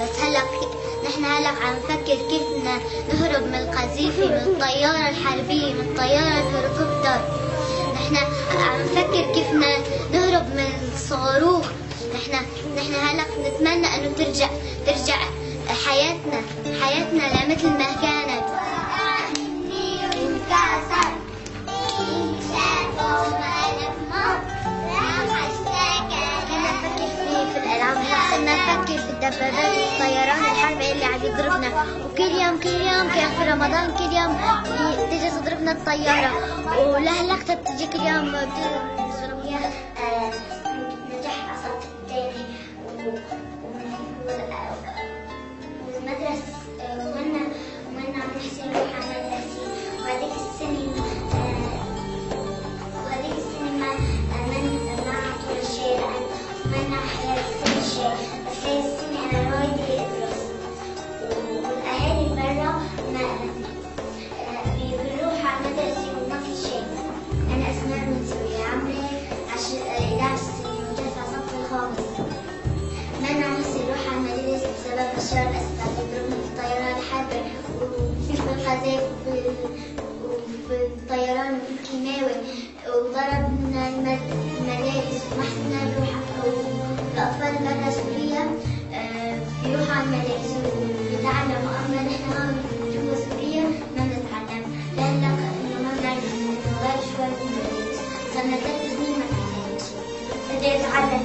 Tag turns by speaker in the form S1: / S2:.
S1: بس هلا نحن هلا عم نفكر كيف بدنا نهرب من القذيفة من الطيارة الحربية من الطيارة الهليكوبتر. نحن عم نفكر كيف بدنا نهرب من الصاروخ. نحن نحن هلا نتمنى إنه ترجع ترجع حياتنا حياتنا لمثل ما كانت. الدبابات الطيران الحربي اللي عم يضربنا. وكل يوم كل يوم كان في رمضان كل يوم ي- تيجي تضربنا الطياره ولهلا بتجي كل يوم. الأسد يضربني في الطيران الحربي وفي في القذائف وفي وفي الطيران الكيماوي وضربنا المد- المدارس وما حسنا نروح والأطفال برا سوريا آه، بيروحوا على المدارس وبيتعلموا أما نحن هون جوا سوريا ما بنتعلم لأنك إنه ما بنعرف إنه غير شوي من المدارس صرنا ثلاث سنين ما في بدي أتعلم